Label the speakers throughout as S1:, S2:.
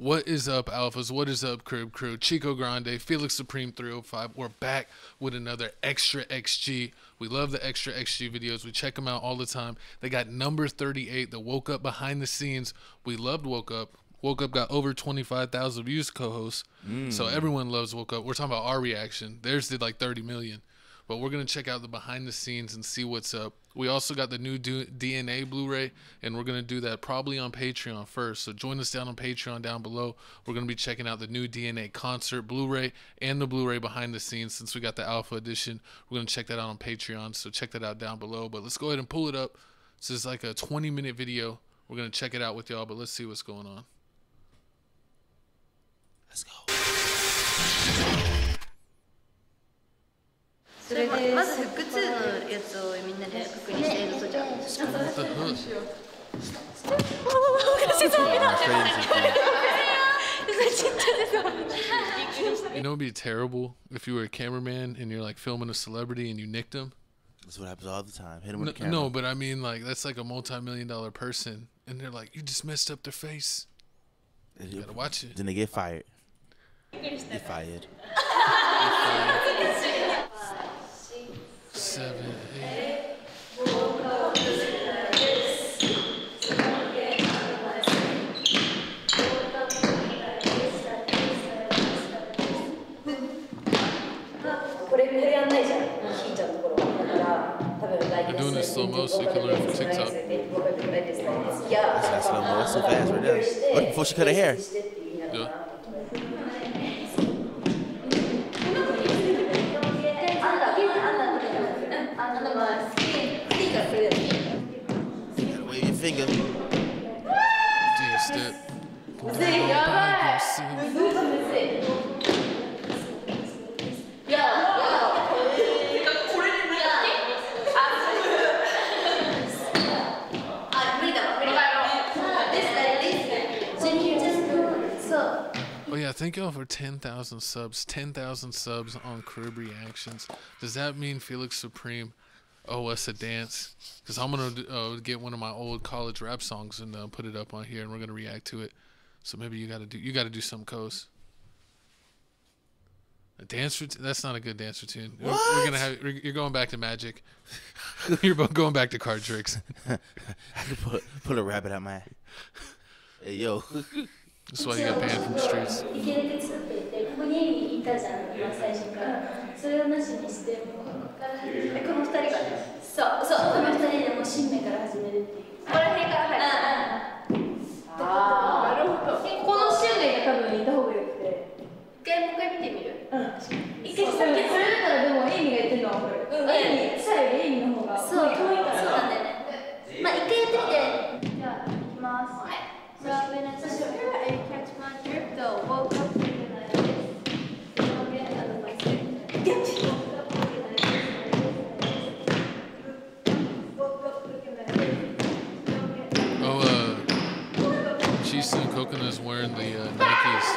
S1: What is up, ALPHAZ? What is up, Crib Crew? Chico Grande, Felix Supreme 305. We're back with another XTRA XG. We love the XTRA XG videos. We check them out all the time. They got number 38, the Woke Up behind the scenes. We loved Woke Up. Woke Up got over 25,000 views, co hosts. Mm. So everyone loves Woke Up. We're talking about our reaction. Theirs did like 30 million. But we're going to check out the behind the scenes and see what's up. We also got the new DNA Blu ray, and we're going to do that probably on Patreon first. So join us down on Patreon down below. We're going to be checking out the new DNA concert Blu ray and the Blu ray behind the scenes since we got the Alpha Edition. We're going to check that out on Patreon. So check that out down below. But let's go ahead and pull it up. This is like a 20 minute video. We're going to check it out with y'all, but let's see what's going on.
S2: Let's go.
S3: それでまず複数のやつをみんなで確認しているとじゃあ
S1: What the hook? You know, it'd be terrible if you were a cameraman and you're like filming a celebrity and you nicked him.
S2: That's what happens all the time. Hit him
S1: No,
S2: with the camera.
S1: no, but I mean, like that's like a multi-million dollar person, and they're like, "You just messed up their face." You gotta watch it.
S2: Then they get fired. Get fired.
S1: Seven, eight. Doing this slow mo so you can learn from TikTok.
S2: That's not slow. That's so fast right there. Oh, what, before she cut her hair? Finger.
S1: Your step. Oh yeah, thank y'all for ten thousand subs. Ten thousand subs on Crib Reactions. Does that mean Felix Supreme owe us a dance? Because I'm gonna uh, get one of my old college rap songs and uh, put it up on here, and we're gonna react to it. So maybe you gotta do you gotta do some coast. A dance routine? That's not a good dance routine. We're- We're, gonna have we're- you're going back to magic. you're both going back to card tricks.
S2: I could put, put a rabbit out my. Hey, yo.
S1: That's why you got banned from the streets.
S4: それをなしにしてもうここから始める。この二人がそうそうこの二人でもう新芽から始めるっていう。ここら辺から入るああなるほど。この新芽が多分いた方がよくて。
S3: 一回もう一回見てみる？
S4: うん。一回それそれだったらでもエイミが言ってるのは分かる。
S3: うん。
S4: エイミさよりエイミの方が
S3: そう
S4: 遠いから。
S3: そうなんだよね。まあ一回やってみて
S1: uh, Chisa Coconuts wearing the uh, Nikes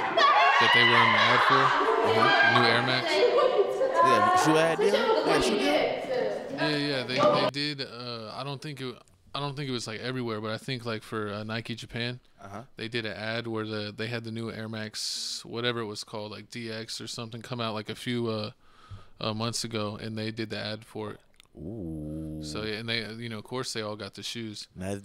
S1: that they were in the ad for. Uh-huh. New Air Max.
S2: Yeah, shoe ad deal? Yeah, shoe deal?
S1: Yeah, yeah, they they did. Uh, I don't think it. I don't think it was like everywhere, but I think like for uh, Nike Japan,
S2: Uh-huh.
S1: they did an ad where the they had the new Air Max, whatever it was called, like DX or something, come out like a few uh, uh, months ago, and they did the ad for it.
S2: Ooh.
S1: So yeah, and they, you know, of course, they all got the shoes.
S2: Now,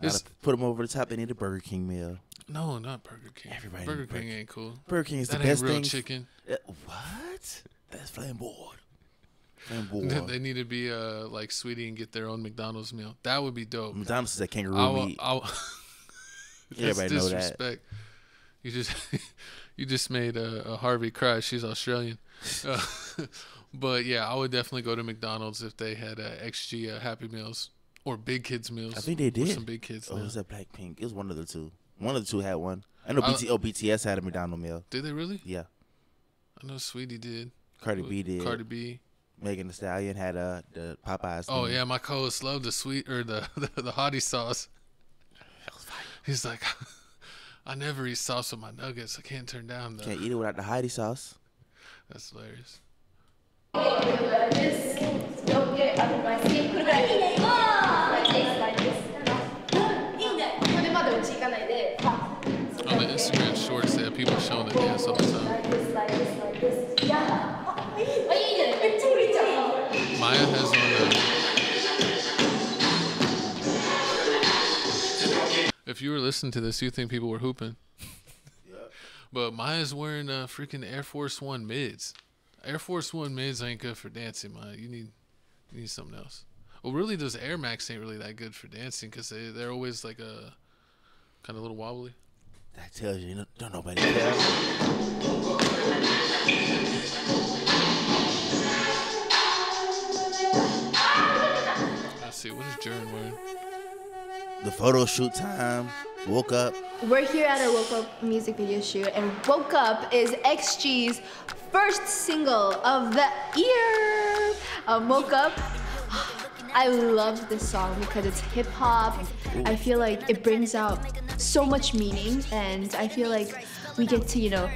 S2: to put them over the top, they need a Burger King meal.
S1: No, not Burger King.
S2: Everybody
S1: Burger King ain't cool.
S2: Burger King is
S1: That
S2: the best
S1: real
S2: thing.
S1: chicken.
S2: Uh, what? That's flamboyant. Flamboyant.
S1: They need to be uh like Saweetie and get their own McDonald's meal. That would be dope.
S2: McDonald's is that kangaroo
S1: I'll,
S2: meat.
S1: I'll,
S2: Everybody know that.
S1: You just you just made uh, a Harvey cry. She's Australian, uh, but yeah, I would definitely go to McDonald's if they had uh, XG uh, Happy Meals or Big Kids meals.
S2: I think they did.
S1: some Big Kids.
S2: Oh,
S1: now.
S2: was that Blackpink? It was one of the two. One of the two had one. I know BT, oh, BTS had a McDonald meal.
S1: Did they really?
S2: Yeah.
S1: I know Saweetie did.
S2: Cardi B did.
S1: Cardi B.
S2: Megan Thee Stallion had uh, the Popeyes.
S1: Oh
S2: thing.
S1: yeah, my co-host loved the sweet or the the, the hottie sauce. He's like, I never eat sauce with my nuggets. I can't turn down the.
S2: Can't eat it without the Heidi sauce.
S1: That's hilarious. On the Instagram shorts that people showing the dance all the time. Maya has on the. If you were listening to this, you think people were hooping. but Maya's wearing uh, freaking Air Force One mids. Air Force One mids ain't good for dancing, man. You need you need something else. Well, really, those Air Max ain't really that good for dancing because they they're always like uh, a kind of little wobbly.
S2: That tells you, you know, don't nobody.
S1: Let's see, what is Jurin wearing?
S2: The photo shoot time. Woke up.
S4: We're here at our Woke Up music video shoot, and Woke Up is XG's first single of the year. Um, Woke Up. I love this song because it's hip hop. I feel like it brings out so much meaning, and I feel like we get to, you know,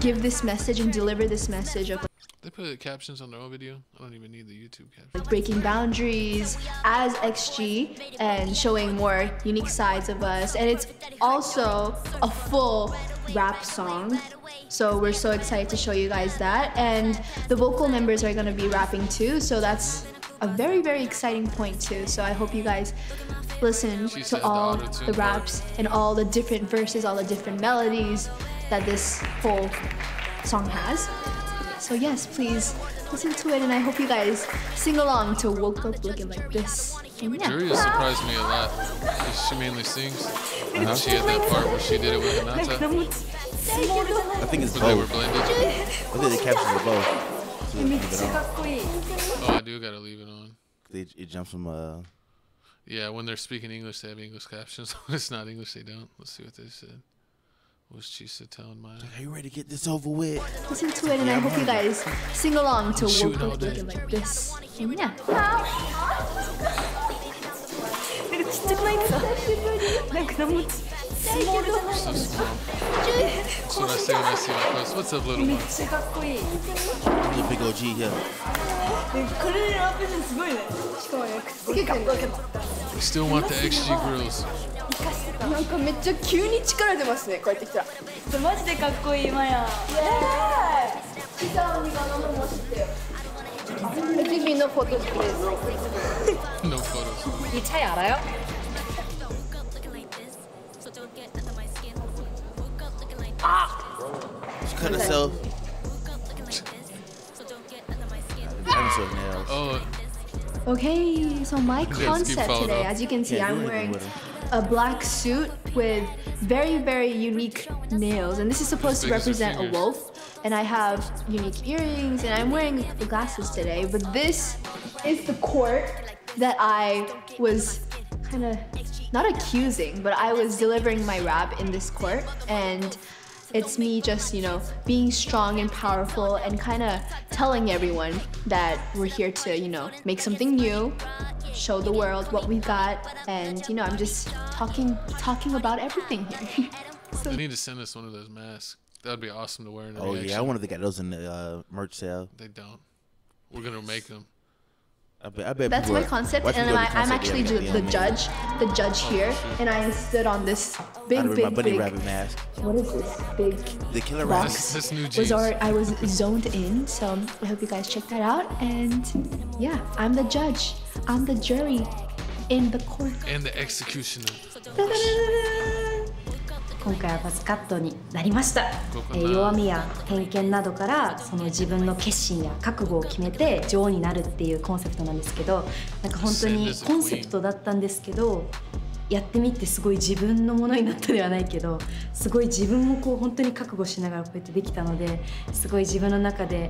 S4: give this message and deliver this message of
S1: They put captions on their own video. I don't even need the YouTube caption.
S4: like breaking boundaries as XG and showing more unique sides of us. And it's also a full rap song. So we're so excited to show you guys that. And the vocal members are gonna be rapping too. So that's a very, very exciting point too. So I hope you guys listen
S1: She
S4: to all the
S1: part.
S4: raps and all the different verses, all the different melodies that this whole song has. So yes, please listen to it, and I hope you guys sing along to "Woke Up Looking Like This." And yeah.
S1: Juria surprised me a lot. 'cause She mainly sings. And she had that part where she did it with Hinata.
S2: I think it's
S1: But they were
S2: both.
S1: blended.
S2: I think they captured it both. So they leave it on.
S1: Oh, I do gotta leave it on.
S2: They, it jumps from uh.
S1: Yeah, when they're speaking English, they have English captions. When it's not English, they don't. Let's see what they said. What's Chisa telling Maya?
S2: Are you ready to get this over with?
S4: Listen to it, and I hope you guys sing along to
S1: ち
S4: っ
S1: ち
S4: ゃ
S1: く
S4: ないですか？
S1: なんか何もそうそうそうめっちゃ
S2: かっこいい
S1: こ
S5: れでラップすごいね
S3: しかもねくっつけ
S1: still want the XG grills.
S6: なん。かめっちゃ急に力出ますねこうやってきたら
S7: マジでかっこいいマヤイエーイ
S6: Give me no photos please
S1: No photos.
S7: 이 차이 알아요?
S2: She cut herself. Dinosaur nails.
S1: Oh,
S4: Okay, so my
S1: keep
S4: concept
S1: following
S4: today,
S1: up.
S4: as you can see,
S2: Can't do
S4: I'm
S2: anything
S4: wearing
S2: with 'em.
S4: a black suit with very, very unique nails. And this is supposed to
S1: big as her
S4: represent a
S1: fingers.
S4: wolf. And I have unique earrings, and I'm wearing the glasses today. But this is the court that I was kind of not accusing, but I was delivering my rap in this court. And it's me just, you know, being strong and powerful and kind of telling everyone that we're here to, you know, make something new, show the world what we've got, and you know, I'm just talking talking about everything here.
S1: they need to send us one of those masks. That'd be awesome to wear in a
S2: Oh
S1: reaction.
S2: yeah, I wanted to get those in the uh, merch sale.
S1: They don't. We're gonna make them.
S2: I bet. I bet
S4: That's my concept, and I,
S2: the
S4: I'm actually
S2: they'll
S4: the, the judge, the judge here, and I stood on this big,
S2: I'd wear my
S4: big,
S2: bunny
S4: big.
S2: rabbit mask.
S4: What is this big
S2: The killer
S4: box?
S2: rabbit.
S1: This, this new
S4: was
S1: jeans.
S4: our, I was zoned in, so I hope you guys check that out. And yeah, I'm the judge. I'm the jury in the court.
S1: and the executioner.
S7: 今回はバズカットになりました、えー弱みや偏見などからその自分の決心や覚悟を決めて女王になるっていうコンセプトなんですけどなんか本当にコンセプトだったんですけどやってみてすごい自分のものになったではないけどすごい自分もこう本当に覚悟しながらこうやってできたのですごい自分の中で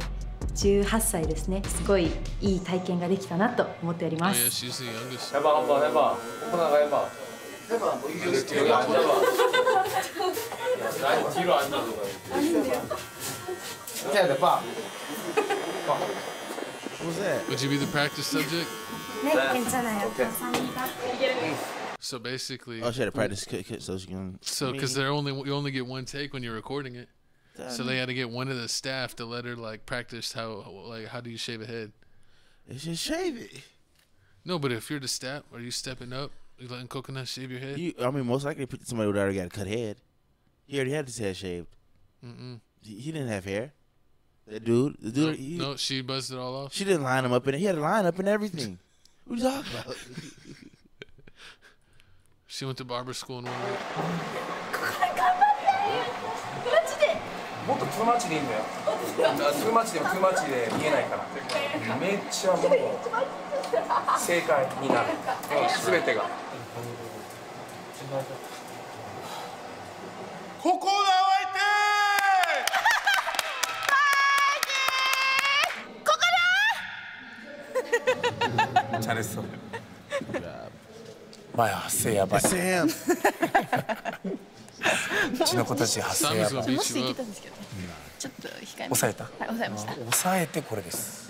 S7: 18歳ですね。すごいいい体験ができたなと思っており
S1: Oh
S7: ま
S1: yeah,
S7: す。
S1: she's the youngest.
S8: 해봐 한번 해봐 코코나가 해봐 여기 앉아봐 아니 뒤로 앉아서 가야지 이렇게 해야 돼빠
S2: What was that?
S1: Would you be the practice subject? So basically,
S2: Oh, she had to practice cut, cut so she can.
S1: so because they're only you only get one take when you're recording it. So
S2: Damn.
S1: they had to get one of the staff to let her like practice how like how do you shave a head.
S2: It's just shave it.
S1: No, but if you're the staff, are you stepping up? You letting coconut shave your head?
S2: You, I mean, most likely somebody who already got a cut head. He already had his head shaved.
S1: Mm-mm.
S2: He, he didn't have hair. That dude, the dude, he,
S1: No, she buzzed it all off.
S2: she didn't line him up in it. He had a line up and everything. what are you talking about?
S1: She went to barber school in one week.
S8: もっとツーマッチでいいんだよ。ツーマッチでもツーマッチで見えないから。めっちゃもう正解になる。全てが。ここだわいてチャレストまあ発声やばい。
S2: Sam.
S8: うちの子たち発声やばい抑えた
S6: はい抑えました
S8: 抑えてこれです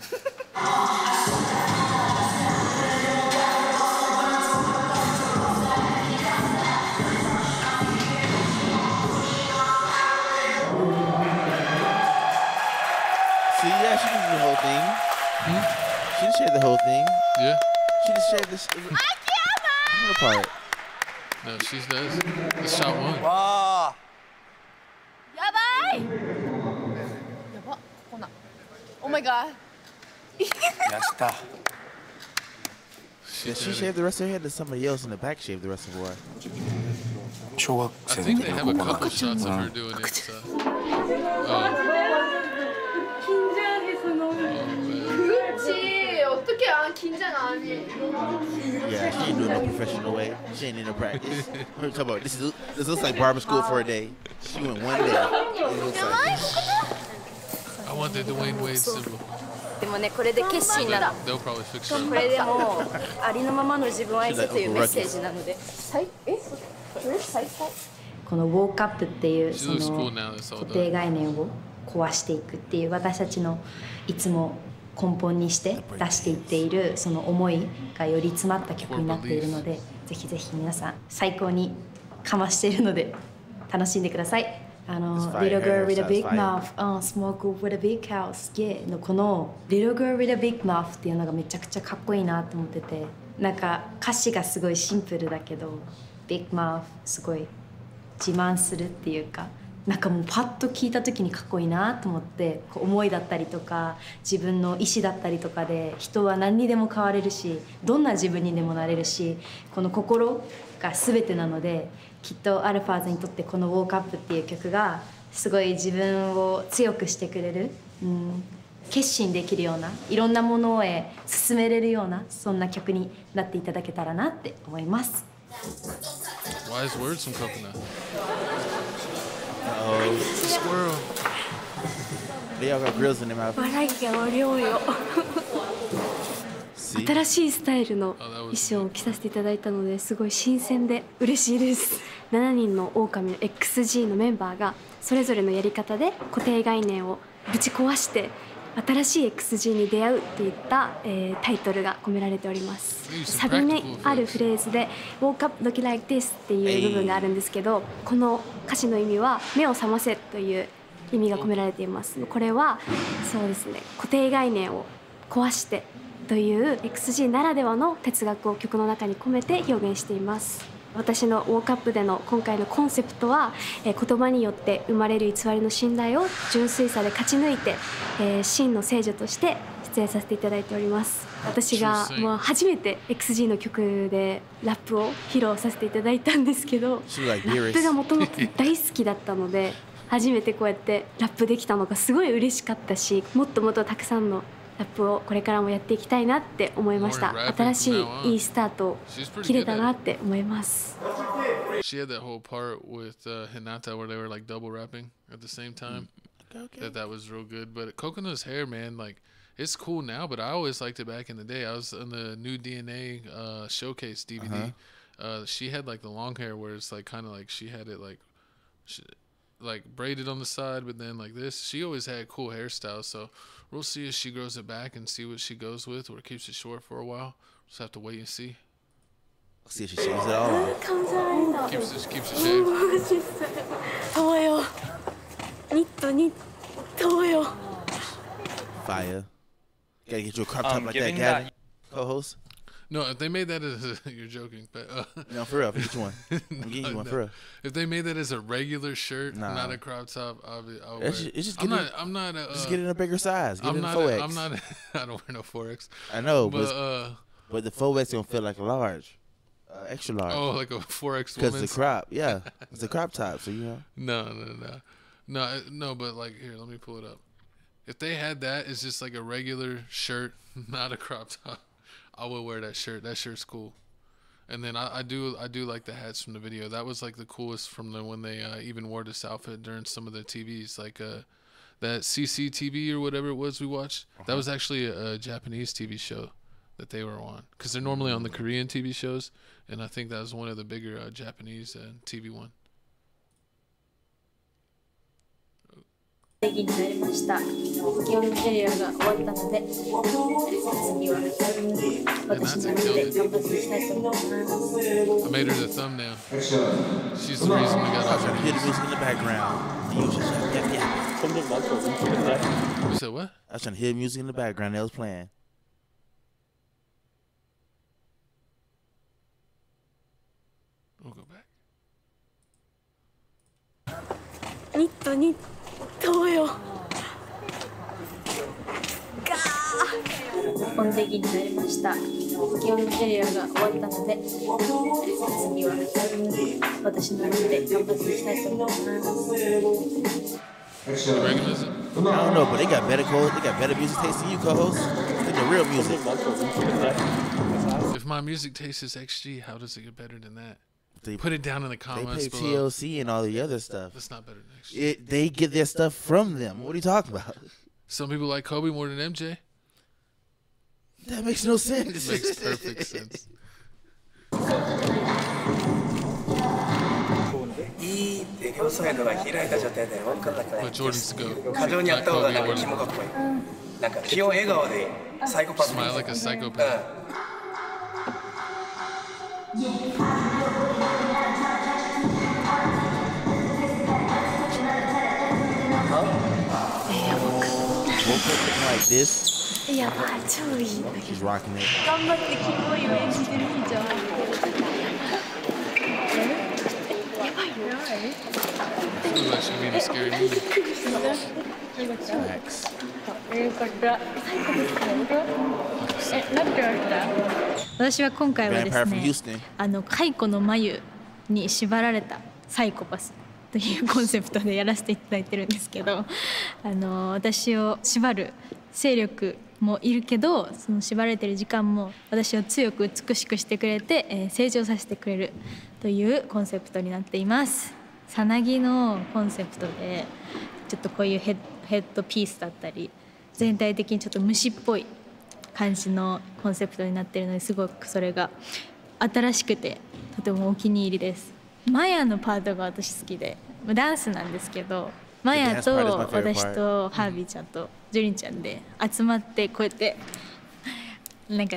S2: See, yeah, she do the whole thing. She didn't shave the whole thing.
S1: Yeah.
S2: She just shaved this. Middle part.
S1: No, she does. It's shot one.
S8: わ
S6: Oh my god.
S2: ya está.
S1: Did she
S2: shaved the rest of her head, or somebody else in the back shaved the rest of her
S8: head?
S1: I think they have a couple shots of her doing it. So.
S2: Yeah, she ain't doing no professional way. She ain't in no practice. Her talk about this is this looks like barber school for a day. She went one day.
S1: Want the Dwayne Wade symbol.
S7: でもねこれで決心なの
S1: They'll probably fix her.
S7: これでもありのままの自分を愛せというメッセージなので
S6: 最え？それ最高？
S7: このウォークアップっていうその固定.概念を壊していくっていう私たちのいつも根本にして出していっているその思いがより詰まった曲になっているのでぜひぜひ皆さん最高にかましているので楽しんでください。あの Little Girl with a Big. Mouth、うん、Smoke with a Big House、yeah、のこの Little Girl with a Big Mouth っていうのがめちゃくちゃかっこいいなと思っててなんか歌詞がすごいシンプルだけど Big Mouth すごい自慢するっていうかなんかもうパッと聞いた時にかっこいいなと思ってこう思いだったりとか自分の意思だったりとかで人は何にでも変われるしどんな自分にでもなれるしこの心が全てなのできっとアルファーズにとってこの「ウォークアップっていう曲がすごい自分を強くしてくれる、うん、決心できるようないろんなものへ進めれるようなそんな曲になっていただけたらなって思います。
S1: Wise words from Coconut.
S2: oh,
S1: Squirrel.
S2: they all got grills in their mouth.
S9: 笑いが量よ新しいスタイルの衣装を着させていただいたのですごい新鮮で嬉しいです。7人の狼の XG のメンバーがそれぞれのやり方で固定概念をぶち壊して新しい XG に出会うっていった、えータイトルが込められております。サビにあるフレーズで「Woke up looking like this」っていう部分があるんですけどこの歌詞の意味は「目を覚ませ」という意味が込められています。これはそうですね固定概念を壊してという XG ならではの哲学を曲の中に込めて表現しています私のウォークアップでの今回のコンセプトは、えー言葉によって生まれる偽りの信頼を純粋さで勝ち抜いて、えー真の聖女として出演させていただいております私が.もう初めて XG の曲でラップを披露させていただいたんですけどラ.ップがもともと大好きだったので初めてこうやってラップできたのがすごい嬉しかったしもっともっとたくさんのラップをこれからもやっていきたいなって思いました新し.いいいスタート切れたな.って思います
S1: She had that whole part with uh, Hinata where they were like double rapping at the same time. That that was real good. But Coconut's hair, man, like it's cool now, but I always liked it back in the day. I was on the new DNA uh, showcase DVD. uh she had like the long hair where it's like kind of like she had it like, she, like braided on the side, but then like this. She always had cool hairstyles. So We'll see if she grows it back and see what she goes with or keeps it short for a while. Just have to wait and see.
S2: We'll see if she shaves it all off.
S1: Keeps it, keeps it shaved.
S2: Fire. Gotta get you a crop top
S8: um,
S2: like that, Gavin. Co-host.
S1: No, if they made that as a, you're joking, but uh,
S2: No, for real. Which one? I'm getting you one for real.
S1: If they made that as a regular shirt,
S2: Nah.
S1: not a crop top, I'll be. I'll
S2: It's
S1: wear
S2: ju-
S1: it.
S2: it's just
S1: I'm not. I'm not. A, uh,
S2: Just get it in a bigger size. Get
S1: I'm
S2: it in
S1: not.
S2: a
S1: A,
S2: 4X.
S1: I'm not. A, I don't wear no forex.
S2: I know, but
S1: but uh,
S2: But the 4X gonna feel like a large, uh, extra large.
S1: oh, like a four
S2: X.
S1: Because
S2: the crop, yeah, it's a crop top. So you know,
S1: No, no, no, no, no. But like, here, let me pull it up. If they had that, it's just like a regular shirt, not a crop top. I would wear that shirt. That shirt's cool. And then I, I do, I do like the hats from the video. That was like the coolest from the when they uh, even wore this outfit during some of the TVs, like uh, that CCTV or whatever it was we watched. That was actually a, a Japanese TV show that they were on because they're normally on the Korean TV shows, and I think that was one of the bigger uh, Japanese uh, TV one.
S10: 定義になりました業務エリアが終わったので 次は私なので頑張っていきたいと思います
S1: I made her the thumbnail. She's the reason we got
S2: I was trying to
S1: off.
S2: hear the music in the background. You was just like, yep, yep.
S1: You said what?
S2: I was trying to hear music in the background that was playing.
S1: We'll go back.
S9: ニットニットよ
S10: 本定義になりました業務エリアが終わったので次は私なので頑張っていきたいと思います
S1: Regular is it?
S2: I don't know, but they got better co They got better music taste than you, co-host. They the real music.
S1: If my music taste is XG, how does it get better than that?
S2: They
S1: Put it down in the
S2: They
S1: comments
S2: play
S1: below.
S2: TLC and all the other stuff.
S1: That's not better than XG.
S2: It, they get their stuff from them. What are you talking about?
S1: Some people like Kobe more than MJ.
S2: That makes no sense.
S1: Makes perfect sense. But Jordan's go.
S8: 過剰にやった方がなんかキモかっこいいなんか基本笑顔でサイコパス
S1: smile like a psychopath.
S8: う
S2: Woke up like this.
S9: やばい超いい.頑張ってキモいを演じてる日じゃん
S1: be in a scary movie.
S2: Facts.
S10: 私は今回はですね
S2: Houston.
S10: あの蚕の眉に縛られたサイコパスというコンセプトでやらせていただいてるんですけどあの私を縛る勢力もいるけどその縛られてる時間も私を強く美しくしてくれて、えー成長させてくれるというコンセプトになっています。さなぎのコンセプトでちょっとこういうヘッヘッドピースだったり全体的にちょっと虫っぽい感じのコンセプトになってるのですごくそれが新しくてとてもお気に入りですマヤのパートが私好きでまダンスなんですけどマヤと.私とハービーちゃんとジュリンちゃんで集まってこうやってなんか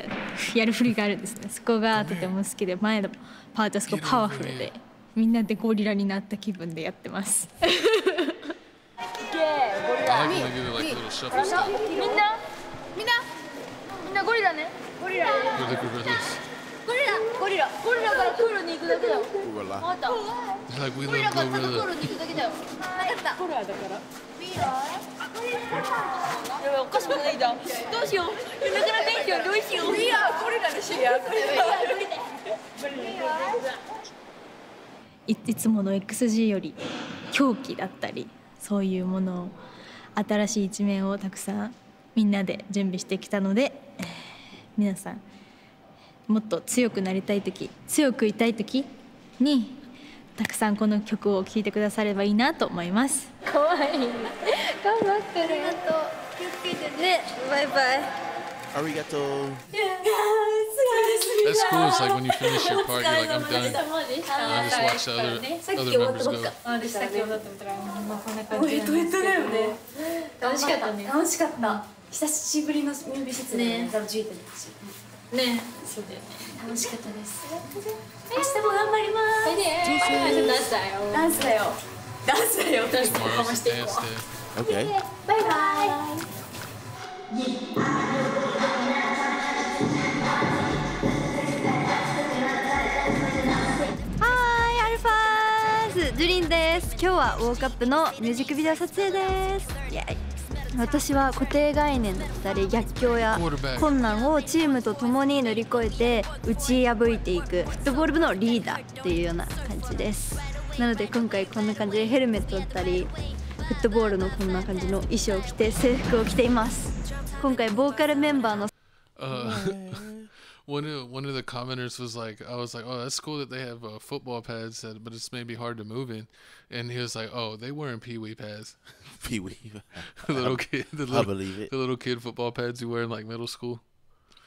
S10: やる振りがあるんですね。そこがとても好きで前のパートはすごくパワフルでみんなでゴリラになった気分でやってます.
S5: みんな？みんな？みんなゴリラね。ゴリラ.ゴリラ。ゴリラ。ゴリラからプールに行くだけだ。よ
S2: Gorilla.
S5: 分かった
S1: They're like, we
S5: ゴリラ
S1: love
S5: からただプー
S1: Glorilla.
S5: ルに行くだけだよ分かったゴリラだからゴリラやばいおかしくないじゃんどうしようなかなかテンションどうしようゴリラゴリラで知り合うゴリラ
S10: いいつもの XG より狂気だったりそういうものを新しい一面をたくさんみんなで準備してきたので、皆さんもっと強くなりたい時強くいたい時にたくさんこの曲を聴いてくださればいいなと思います。かわい。い頑張ってる。
S5: ありがとう。気をつけてね。バイバイ。
S2: Arigato.
S1: That's cool. It's like when you finish your part, you're like, I'm done. And I just watch the other, other members go.
S9: 楽しかったね。楽しかった。久しぶりのミュービー施設でね多分ジュイタです
S10: ねそうだよね
S9: 楽しかったです。明日も頑張ります。おいでーダンスだよ。ダンスだよ。ダンス
S1: だよ。ダ
S2: ン
S10: スだよ。かましていこ
S2: う OK
S9: バイバイリンです。
S11: 今日はウォークアップのミュージックビデオ撮影です。私は固定概念だったり逆境や困難をチームと共に乗り越えて打ち破いていくフットボール部のリーダーっていうような感じです。なので今回こんな感じでヘルメットだったりフットボールのこんな感じの衣装を着て制服を着ています。今回ボーカルメンバーの
S1: Uh, one of one of the commenters was like, I was like, oh, that's cool that they have uh, football pads, that, but it's maybe hard to move in. And he was like, oh, they wearing pee wee pads.
S2: Pee wee.
S1: the little kid, the
S2: I believe it.
S1: the little kid football pads you wear in like middle school.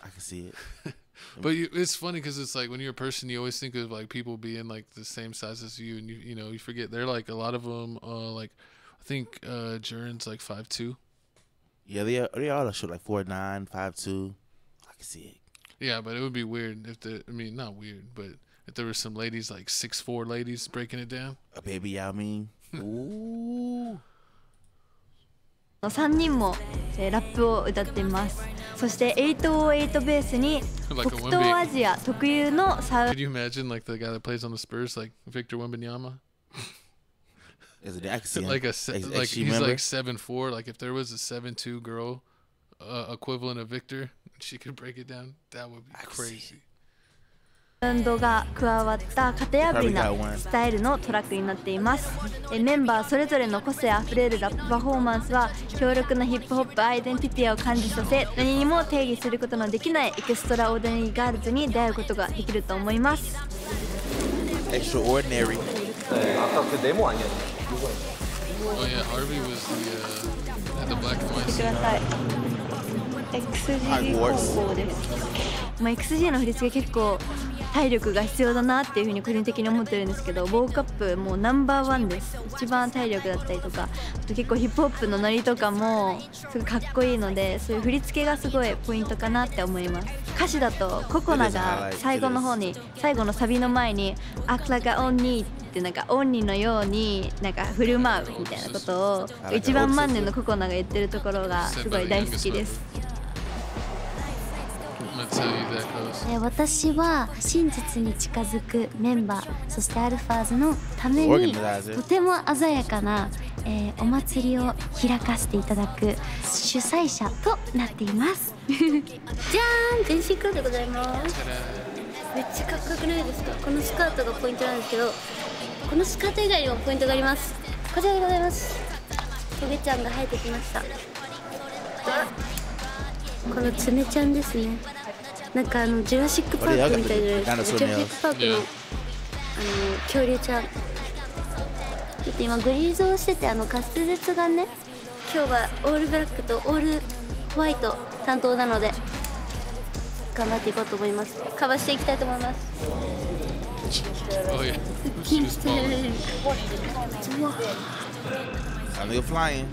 S2: I can see it.
S1: But you, it's funny because it's like when you're a person, you always think of like people being like the same size as you, and you you know you forget they're like a lot of them. Uh, like I think uh, Jurin's like five two.
S2: Yeah, they are, they all show like four nine, five two. I can see it.
S1: Yeah, but it would be weird if the I mean not weird, but if there were some ladies like six four ladies breaking it down.
S2: A baby, I mean. Ooh.
S11: 3人も、えーラップを歌っていますそして808ベースに
S1: Like a
S11: 北東アジア特有のサウ
S1: Could you imagine like the guy that plays on the Spurs, like Victor Wembanyama?
S2: Is it I can see him.
S1: like a se-
S2: Ex-
S1: like
S2: XG
S1: he's
S2: member?
S1: like seven four. Like if there was a seven two girl uh, equivalent of Victor, she could break it down. That would be crazy.
S11: サウンドが加わった型破りなスタイルのトラックになっていますえメンバーそれぞれの個性あふれるラップパフォーマンスは強力なヒップホップアイデンティティを感じさせ何にも定義することのできないエクストラオーディナリーガールズに出会うことができると思います
S2: Extraordinary.
S1: Oh yeah,
S11: XG 高校です、まあ、XG の振り付け結構体力が必要だなっていうふうに個人的に思ってるんですけどウォークアップもうナンバーワンです。一番体力だったりとかあと結構ヒップホップのノリとかもすごいかっこいいのでそういう振り付けがすごいポイントかなって思います。歌詞だとココナが最後の方に最後のサビの前に「アクラがオンニー」ってなんかオンニのようになんか振る舞うみたいなことを一番万年のココナが言ってるところがすごい大好きです
S12: 私は真実に近づくメンバーそしてアルファーズのためにとても鮮やかな、えーお祭りを開かせていただく主催者となっています。じゃーん全身黒でございます。めっちゃかっこよくないですか？このスカートがポイントなんですけどこのスカート以外にもポイントがあります。こちらでございます。トゲちゃんが生えてきました。この爪ちゃんですねなんかあのジュラシック・パークみたいじゃないですかジュラシック・パークのあの恐竜ちゃん。ちょっと今グリーズをしててあの滑舌がね今日はオールブラックとオールホワイト担当なので頑張っていこうと思います。カバーしていきたいと思います。
S1: Oh
S2: to go flying.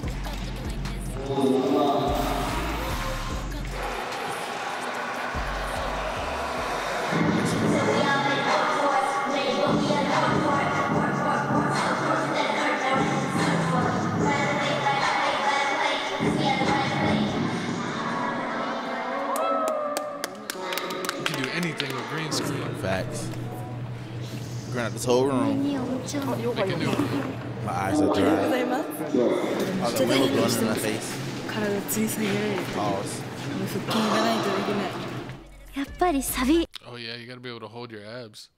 S2: Grant out this whole room.
S12: にお茶を
S1: Make a new one.
S2: My eyes are dry.
S11: ございます
S2: All the wind was blowing in my face.
S11: 体つり下げられる
S2: Pause.
S11: 腹筋がないとできない
S12: やっぱりサビ
S1: Oh yeah, you got to be able to hold your abs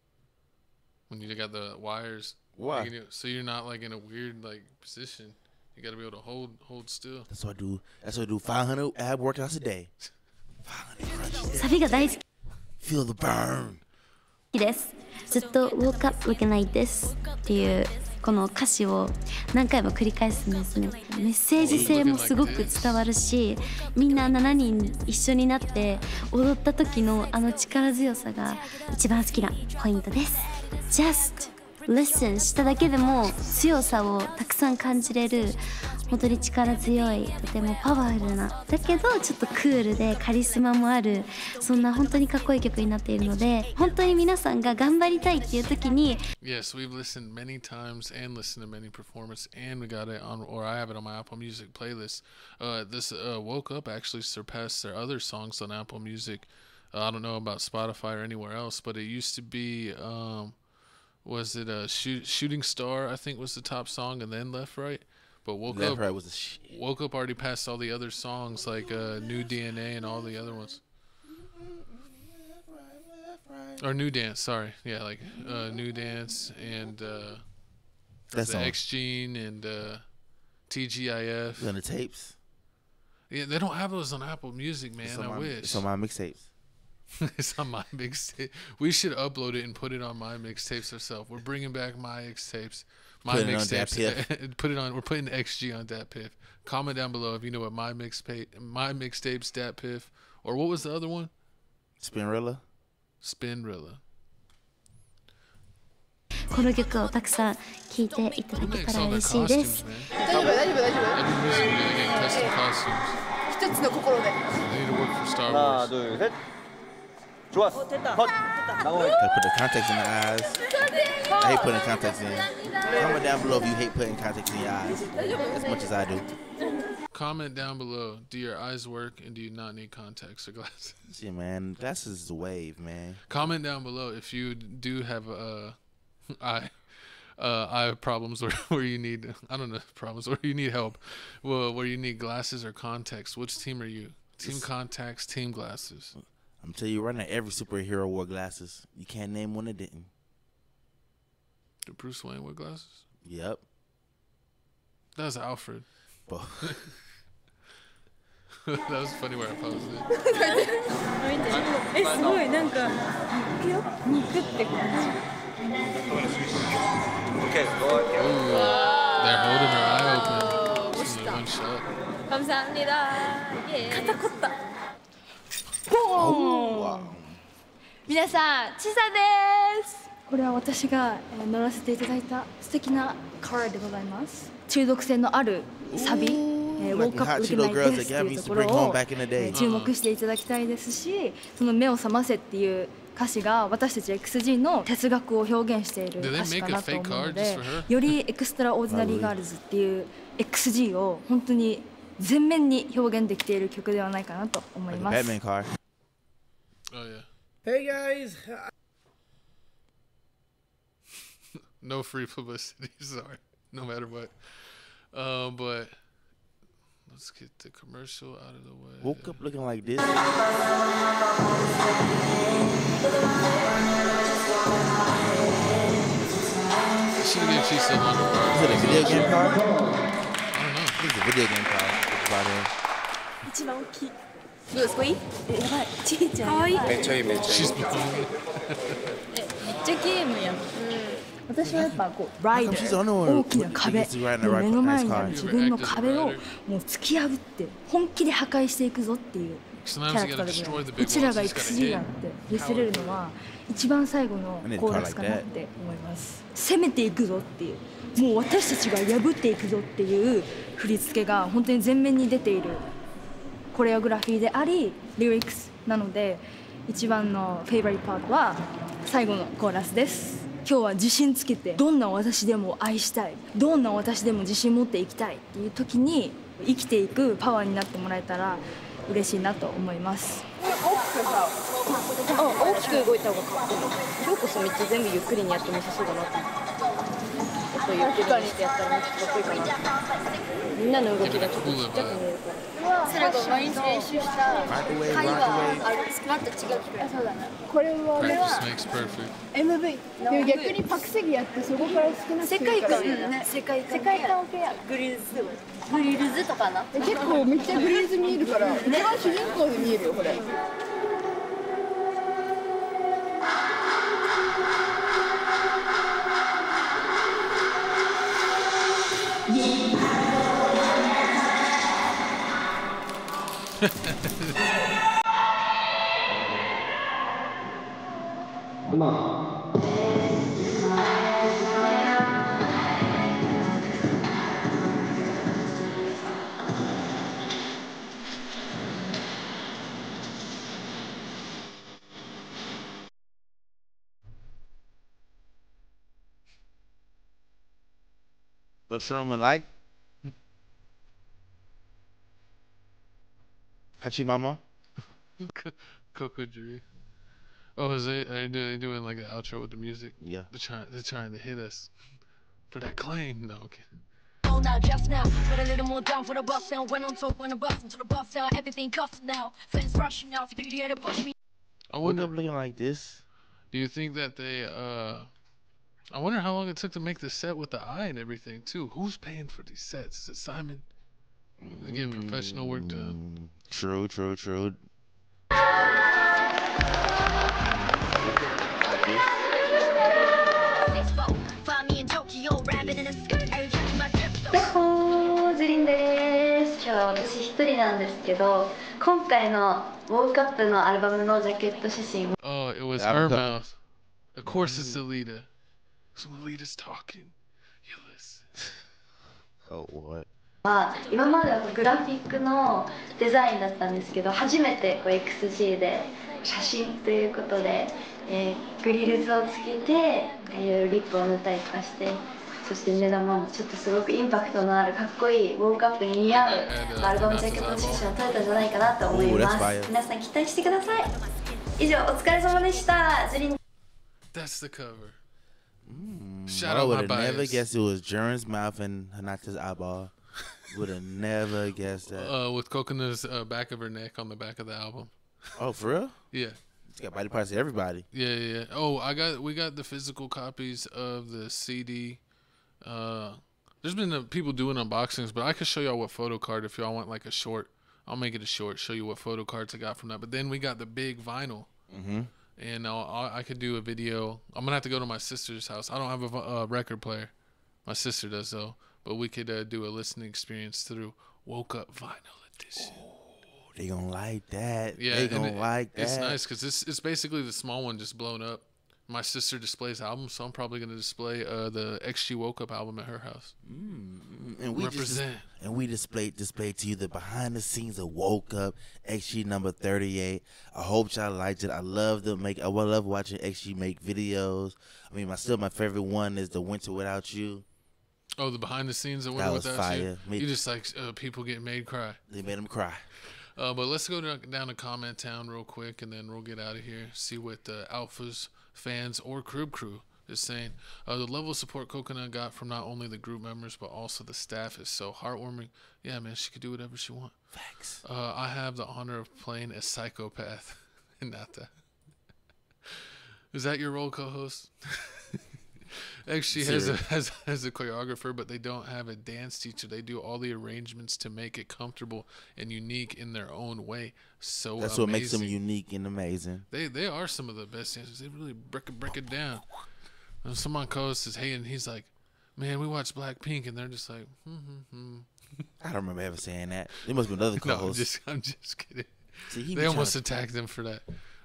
S1: when you got the wires.
S2: Why?
S1: You can do- So you're not like in a weird like position. You got to be able to hold hold still.
S2: That's what I do. That's what I do. 500 ab workouts a day.
S12: サビが大好
S2: Feel the burn.
S12: きです。ずっと「Woke up looking like this」っていうこの歌詞を何回も繰り返すんですね。メッセージ性もすごく伝わるしみんな7人一緒になって踊った時のあの力強さが一番好きなポイントです。Just listen しただけでも強さをたくさん感じれる本当に力強いとてもパワフルなだけどちょっとクールでカリスマもあるそんな本当にかっこいい曲になっているので本当に皆さんが頑張りたいっていう時に
S1: Yes, we've listened many times and listened to many performances, and we got it on, or I have it on my Apple Music playlist. Uh, this uh, "Woke Up" actually surpassed their other songs on Apple Music. Uh, I don't know about Spotify or anywhere else, but it used to be um, was it a shoot, shooting star? I think was the top song, and then left right. But woke
S2: Left
S1: up
S2: Right was the shit.
S1: woke up already past all the other songs like uh, New DNA and all the other ones. Or New Dance, sorry, yeah, like uh, New Dance and uh,
S2: That
S1: the. X Gene and uh, TGIF.
S2: On the tapes.
S1: Yeah, they don't have those on Apple Music, man. I
S2: my-
S1: wish.
S2: It's on my mixtapes.
S1: it's on my mixtape. We should upload it and put it on my mixtapes ourselves. We're bringing back my mixtapes. My mixtapes. put it on. We're putting XG on DatPiff. Comment down below if you know what my mixtape, my mixtape, DatPiff, or what was the other one?
S2: Spinrilla.
S1: Spinrilla.
S12: この曲をたくさん聴いていただけたら嬉しいです。
S3: 大丈夫大丈夫大丈夫。一つの心で。
S1: まあどういう
S13: ハ
S1: Wars.
S13: ナ둘셋 좋았어 헛 나오네
S2: Gotta put the contacts in the eyes. I hate putting contacts in. Comment down below if you hate putting contacts in your eyes as much as I do.
S1: Comment down below. Do your eyes work and do you not need contacts or glasses?
S2: Shit, man, glasses is the wave, man.
S1: Comment down below if you do have uh, eye uh, eye problems or where you need I don't know problems where you need help. Well, where you need glasses or contacts. Which team are you? Team contacts, team glasses.
S2: I'm telling you right now, every superhero wore glasses. You can't name one that didn't.
S1: Did Bruce Wayne wear glasses?
S2: Yep.
S1: That was Alfred.
S2: But
S1: that was funny where I paused it.
S5: えすごいなんか肉よ肉って感
S13: 오케이 뭐
S1: Ooh, they're holding her eye open. This is one shot.
S6: 감사합니다. 예.
S5: じ肩凝った
S3: 皆さんちさです。これは私がえー乗らせていただいた素敵なカーでございます。中毒性のあるサビ「えー、ウォークアップ受けないです」っていうところを注目していただきたいですしその目を覚ませっていう歌詞が私たち XG の哲学を表現している歌詞かなと思うので?よりエクストラオーディナリーガールズっていう XG を本当に全面に表現できている曲ではないかなと思います.
S1: Oh yeah.
S14: Hey guys,
S1: No free publicity, sorry. No matter what. Um, but let's get the commercial out of the way.
S2: Woke up looking like this.
S1: Should have given Chisa a longer.
S2: Is it a video game car?
S1: I don't know.
S2: I think it's a video game car. It's about it.
S6: どうですか？いい？
S5: えやばい。ちいちゃんかわいい。めっちゃいいめっち
S1: She's blowing it.
S5: ちゃゲームやん。
S3: 私はやっぱこうライダー。大きな壁。目の前にある.自分の壁をもう突き破って本気で破壊していくぞっていうキャラクターでうちら.が
S1: gotta
S3: XG だ
S1: hit.
S3: って見せれるのは一番最後のコーラスかなって思います。攻めていくぞっていうもう私たちが破っていくぞっていう振り付けが本当に前面に出ているコレオグラフィーでありリリックスなので一番のフェイバリットパートは最後のコーラスです。今日は自信つけてどんな私でも愛したいどんな私でも自信持っていきたいっていう時に生きていくパワーになってもらえたら嬉しいなと思います。
S5: 大きくさあ大きく動いた方がかっこいい。今日こそめっちゃ全部ゆっくりにやっても良さそうだなって。もっとゆっくりにしてやったらもっとかっこいいかなみんなの動きがちょっとちっちゃく見えるから
S6: それが毎日練習した会話あれまた違うそうだな
S3: これは
S1: makes perfect.
S3: MV でも逆にパクセギやってそこから少なく
S5: 世界観やな世界観
S3: 世界観系や。
S6: グリルズ。グリルズとかな。
S3: 結構めっちゃグリーズ見えるから。一番主人公で見えるよこれ
S2: But someone like Hachi Mama.
S1: Coco Drew. Oh, is they are they doing like an outro with the music?
S2: Yeah.
S1: They're trying they're trying to hit us for that claim. No, okay.
S5: Now, just now, put a little more down for the bus now. Went on top, when I bust into the bus now. Everything cuffed now. Fans rushing now. If you to push me.
S1: I wonder.
S2: up looking like this.
S1: Do you think that they? uh I wonder how long it took to make the set with the eye and everything too. Who's paying for these sets? Is it Simon? They're getting professional work done.
S2: True, true, true.
S5: Find me in Tokyo, rabbit in a skirt. Every time I trip,
S7: やっほーズリンです今日は私一人なんですけど今回の「ウォークアップのアルバムのジャケット写真
S1: Oh, it was
S2: Yeah,
S1: her
S2: I'm co-
S1: mouth. Of course, it's Alita. So Alita's talking. You listen.
S2: Oh, what?
S7: は今まではグラフィックのデザインだったんですけど初めてこう XG で写真ということで、えーグリルズをつけていろいろリップを塗ったりとかしてそして目玉もちょっとすごくインパクトのあるかっこいいウォークアップに似合うアルバムジャケットの写真を撮れたんじゃないかなと思います.皆さん期待してください以上お疲れ様でしたズリン
S1: That's the cover.
S2: Mm,
S1: Shout
S2: I
S1: out
S2: would have never guessed it was Jern's mouth and Hanata's eyeball. Would have never guessed that.
S1: Uh, with Cocona's uh, back of her neck on the back of the album.
S2: oh, for real?
S1: Yeah.
S2: It's got body parts of everybody.
S1: Yeah, yeah. yeah. Oh, I got we got the physical copies of the CD. Uh, there's been uh, people doing unboxings, but I could show y'all what photo card if y'all want like a short. I'll make it a short. Show you what photo cards I got from that. But then we got the big vinyl,
S2: Mm-hmm.
S1: and I'll, I could do a video. I'm gonna have to go to my sister's house. I don't have a vi- uh, record player. My sister does though. But we could uh, do a listening experience through Woke Up Vinyl Edition.
S2: They gonna like that.
S1: Yeah,
S2: they gonna
S1: it-
S2: like that.
S1: It's nice because it's it's basically the small one just blown up. My sister displays albums, so I'm probably gonna display uh, the XG Woke Up album at her house.
S2: Mm, and we
S1: represent.
S2: Just, and we displayed displayed to you the behind the scenes of Woke Up XG number thirty eight. I hope y'all liked it. I love to make. I love watching XG make videos. I mean, my still my favorite one is the Winter Without You.
S1: Oh, the behind the scenes of
S2: That
S1: Winter
S2: was
S1: You.
S2: fire. Me-
S1: You just like uh, people get made cry.
S2: They made them cry.
S1: Uh, but let's go down, down to Comment Town real quick, and then we'll get out of here. See what the ALPHAZ fans or Crib Crew is saying. Uh, the level of support Cocona got from not only the group members but also the staff is so heartwarming. Yeah, man, she could do whatever she wants.
S2: Facts.
S1: Uh, I have the honor of playing a psychopath in Nata. Is that your role, co-host? Actually, has a, has has a choreographer, but they don't have a dance teacher. They do all the arrangements to make it comfortable and unique in their own way. So
S2: That's what makes them unique and amazing.
S1: They they are some of the best dancers. They really break it break it down. And someone co-host says, "Hey," and he's like, "Man, we watch Blackpink," and they're just like, hmm, hmm, hmm.
S2: I don't remember ever saying that. There must be another
S1: No, I'm
S2: co-host.
S1: just I'm just kidding.
S2: See,
S1: they almost attacked them for that.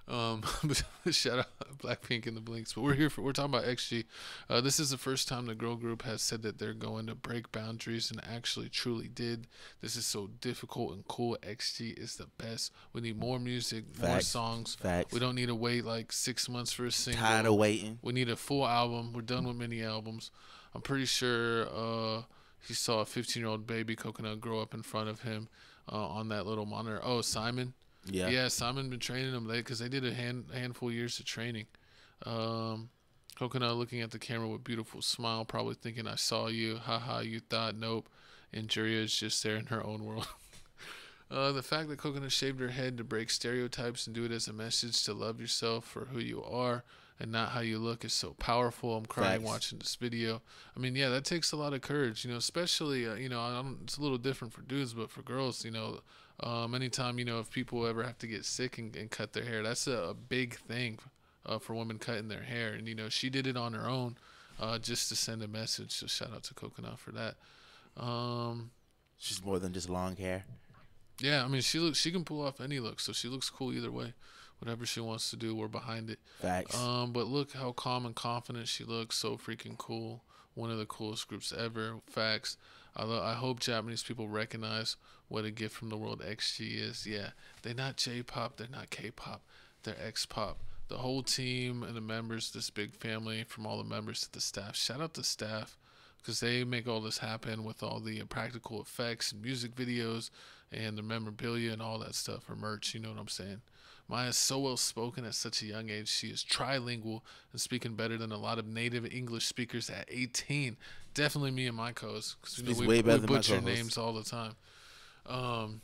S1: Um, shout out Blackpink and the Blinks, but we're here for we're talking about XG. Uh, this is the first time the girl group has said that they're going to break boundaries and actually truly did. This is so difficult and cool. XG is the best. We need more music, more songs.
S2: Facts.
S1: We don't need to wait like six months for a single.
S2: Tired of waiting.
S1: We need a full album. We're done with mini albums. I'm pretty sure uh, he saw a 15 year old baby coconut grow up in front of him uh, on that little monitor. Oh, Simon.
S2: Yeah.
S1: Yeah, Simon been training them because they did a hand handful years of training. Um, coconut looking at the camera with beautiful smile, probably thinking I saw you. Haha, you thought nope. And Juria is just there in her own world. Uh, the fact that Cocona shaved her head to break stereotypes and do it as a message to love yourself for who you are and not how you look is so powerful. I'm crying
S2: Facts.
S1: watching this video. I mean, yeah, that takes a lot of courage, you know, especially, uh, you know, I don't, it's a little different for dudes, but for girls, you know, um, anytime, you know, if people ever have to get sick and, and cut their hair, that's a, a big thing uh, for women cutting their hair. And, you know, she did it on her own uh, just to send a message. So shout out to Cocona for that. Um,
S2: She's more than just long hair.
S1: yeah, I mean she looks she can pull off any look, so she looks cool either way. Whatever she wants to do, we're behind it.
S2: Facts.
S1: Um, but look how calm and confident she looks. So freaking cool. One of the coolest groups ever. Facts. I lo- I hope Japanese people recognize what a gift from the world XG is. Yeah, they're not J-pop. They're not K-pop. They're X-pop. The whole team and the members, this big family, from all the members to the staff. Shout out to staff. because they make all this happen with all the practical effects and music videos and the memorabilia and all that stuff for merch. You know what I'm saying? Maya is so well spoken at such a young age. She is trilingual and speaking better than a lot of native English speakers at 18. Definitely me and my co-hosts because you know, we, we butcher names all the time. Um,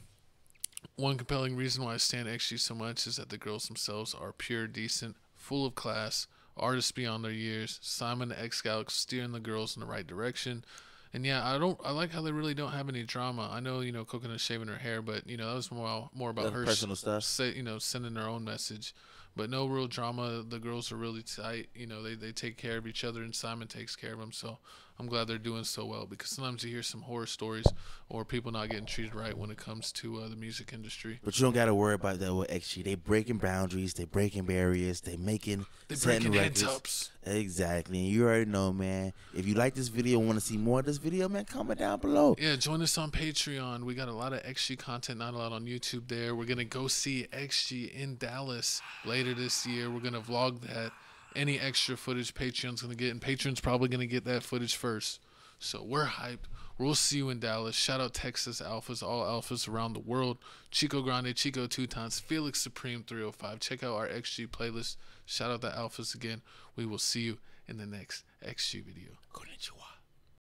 S1: one compelling reason why I stand XG so much is that the girls themselves are pure, decent, full of class, artists beyond their years. Simon the X Galaxy steering the girls in the right direction. And yeah, I don't. I like how they really don't have any drama. I know, you know, Cocona shaving her hair, but you know that was more more about her
S2: personal stuff.
S1: Say, you know, sending her own message, but no real drama. The girls are really tight. You know, they they take care of each other, and Simon takes care of them. So I'm glad they're doing so well because sometimes you hear some horror stories or people not getting treated right when it comes to uh, the music industry.
S2: But you don't got to worry about that with XG. They breaking boundaries, they breaking barriers, they making
S1: They're breaking records.
S2: Exactly. And you already know, man. If you like this video and want to see more of this video, man, comment down below.
S1: Yeah, join us on Patreon. We got a lot of XG content, not a lot on YouTube there. We're going to go see XG in Dallas later this year. We're going to vlog that any extra footage Patreon's gonna get, and Patreon's probably gonna get that footage first. So we're hyped. We'll see you in Dallas. Shout out Texas ALPHAZ, all ALPHAZ around the world. Chico Grande, Chico Teutons, Felix Supreme 305. Check out our XG playlist. Shout out the ALPHAZ again. We will see you in the next XG video. Konnichiwa.